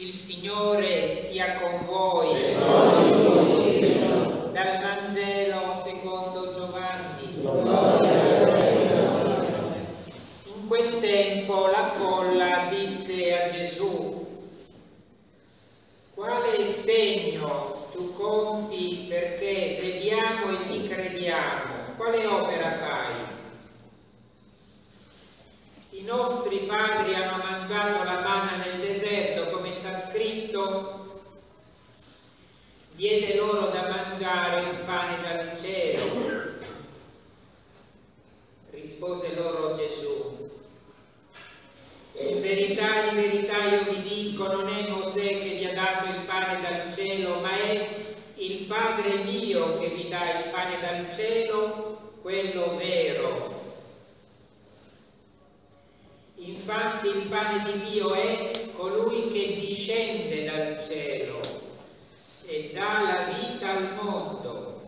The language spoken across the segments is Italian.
Il Signore sia con voi. Dal Vangelo secondo Giovanni. In quel tempo la folla disse a Gesù, quale segno tu compi perché vediamo e ti crediamo? Quale opera fai? I nostri padri hanno mangiato la manna nel deserto, come sta scritto, diede loro da mangiare un pane dal cielo. Rispose loro Gesù, in verità, in verità io vi dico, non è Mosè che vi ha dato il pane dal cielo, ma è il Padre mio che vi il pane dal cielo, quello vero. Infatti il pane di Dio è colui che discende dal cielo e dà la vita al mondo.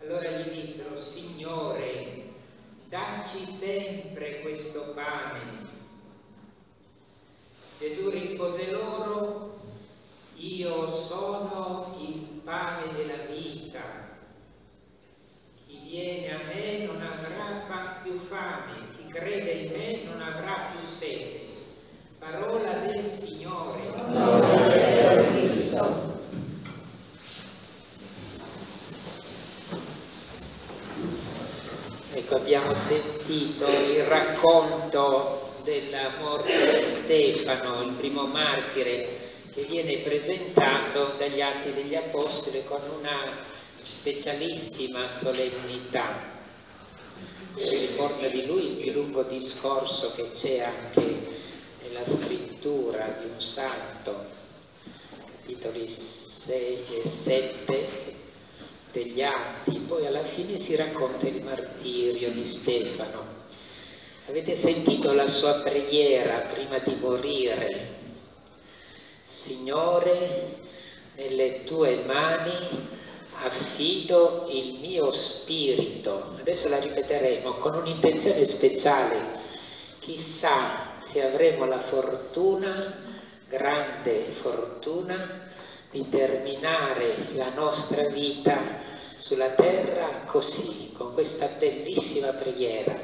Allora gli dissero, Signore, dacci sempre questo pane. Gesù rispose loro, io sono il pane della vita. Chi viene a me non avrà più fame, chi crede in me non avrà più sete. Parola del Signore. Ecco, abbiamo sentito il racconto della morte di Stefano, il primo martire, che viene presentato dagli Atti degli Apostoli con una specialissima solennità. Si riporta di lui il più lungo discorso che c'è anche nella scrittura di un santo, capitoli 6 e 7 degli Atti, poi alla fine si racconta il martirio di Stefano. Avete sentito la sua preghiera prima di morire? Signore, nelle tue mani affido il mio spirito, adesso la ripeteremo con un'intenzione speciale, chissà se avremo la fortuna, grande fortuna, di terminare la nostra vita sulla terra così, con questa bellissima preghiera,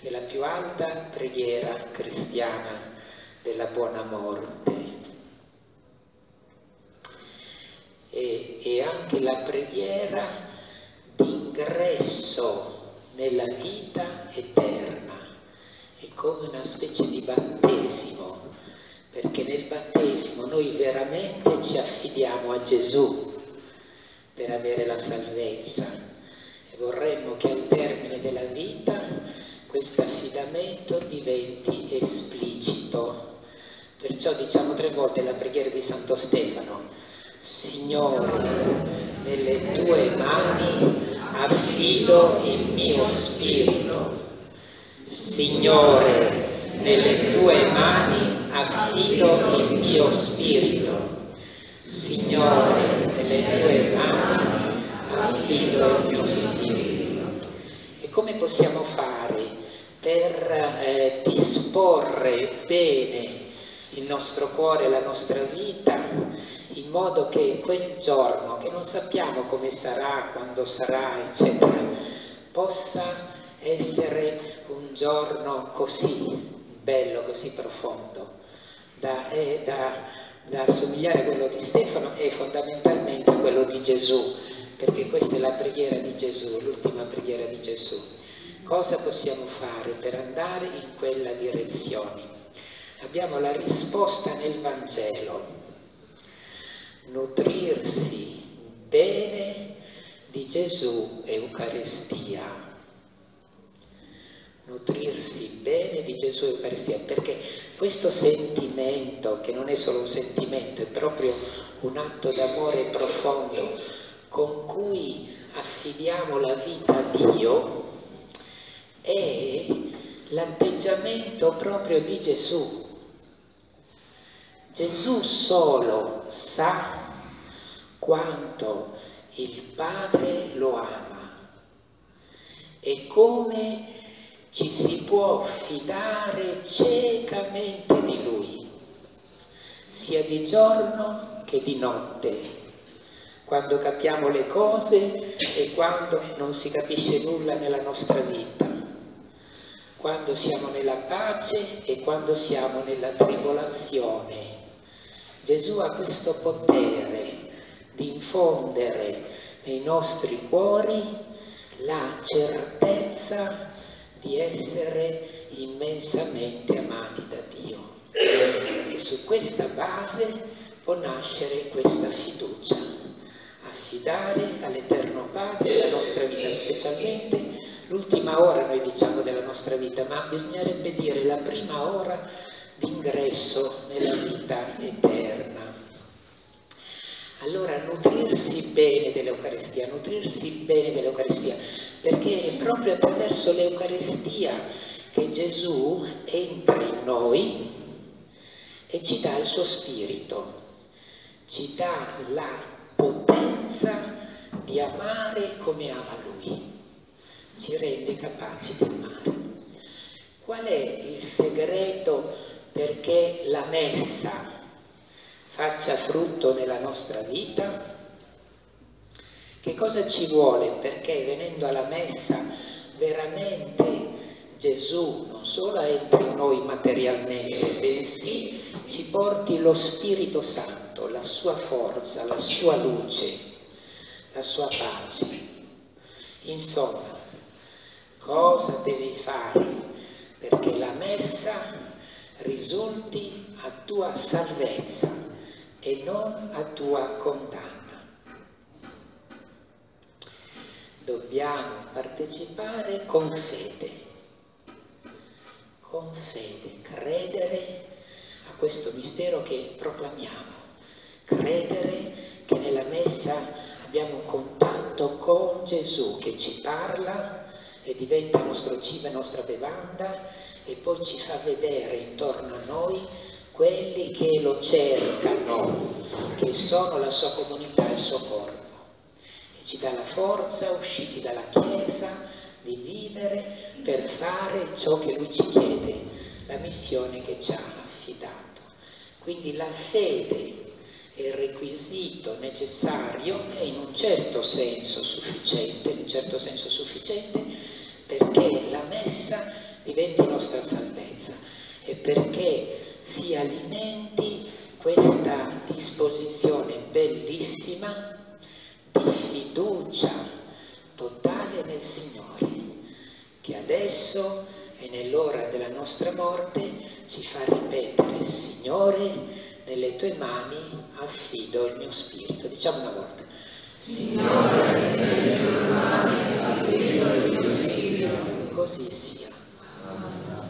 che è la più alta preghiera cristiana della buona morte. e, e anche la preghiera d'ingresso nella vita eterna. È come una specie di battesimo, perché nel battesimo noi veramente ci affidiamo a Gesù per avere la salvezza e vorremmo che al termine della vita questo affidamento diventi esplicito. Perciò diciamo tre volte la preghiera di Santo Stefano, Signore, nelle tue mani affido il mio spirito. Signore, nelle tue mani affido il mio spirito. Signore, nelle tue mani affido il mio spirito. E come possiamo fare per eh, disporre bene il nostro cuore, la nostra vita in modo che quel giorno, che non sappiamo come sarà, quando sarà, eccetera, possa essere un giorno così bello, così profondo, da, eh, da, da assomigliare a quello di Stefano e fondamentalmente a quello di Gesù, perché questa è la preghiera di Gesù, l'ultima preghiera di Gesù. Cosa possiamo fare per andare in quella direzione? Abbiamo la risposta nel Vangelo, nutrirsi bene di Gesù Eucaristia. Nutrirsi bene di Gesù Eucaristia, perché questo sentimento, che non è solo un sentimento, è proprio un atto d'amore profondo con cui affidiamo la vita a Dio, è l'atteggiamento proprio di Gesù. Gesù solo sa quanto il Padre lo ama e come ci si può fidare ciecamente di Lui. sia di giorno che di notte, quando capiamo le cose e quando non si capisce nulla nella nostra vita, quando siamo nella pace e quando siamo nella tribolazione. Gesù ha questo potere di infondere nei nostri cuori la certezza di essere immensamente amati da Dio. E su questa base può nascere questa fiducia, affidare all'Eterno Padre la nostra vita, specialmente l'ultima ora, noi diciamo, della nostra vita, ma bisognerebbe dire la prima ora d'ingresso nella vita eterna. Allora nutrirsi bene dell'Eucaristia, nutrirsi bene dell'Eucaristia, perché è proprio attraverso l'Eucaristia che Gesù entra in noi e ci dà il suo spirito, ci dà la potenza di amare come ama Lui, ci rende capaci di amare. Qual è il segreto perché la messa faccia frutto nella nostra vita? Che cosa ci vuole perché venendo alla messa veramente Gesù non solo entri in noi materialmente, bensì ci porti lo Spirito Santo, la sua forza, la sua luce, la sua pace. Insomma, cosa devi fare perché la messa risulti a tua salvezza e non a tua condanna. Dobbiamo partecipare con fede, con fede, credere a questo mistero che proclamiamo, credere che nella messa abbiamo contatto con Gesù che ci parla e diventa nostro cibo e nostra bevanda e poi ci fa vedere intorno a noi quelli che lo cercano, che sono la sua comunità, il suo corpo. E ci dà la forza, usciti dalla Chiesa, di vivere per fare ciò che lui ci chiede, la missione che ci ha affidato. Quindi la fede è il requisito necessario e in un certo senso sufficiente, in un certo senso sufficiente perché la messa diventi nostra salvezza e perché si alimenti questa disposizione bellissima fiducia totale nel Signore, che adesso e nell'ora della nostra morte ci fa ripetere, Signore, nelle tue mani affido il mio spirito. Diciamo una volta. Signore, nelle tue mani affido il mio spirito. Così sia. Amen.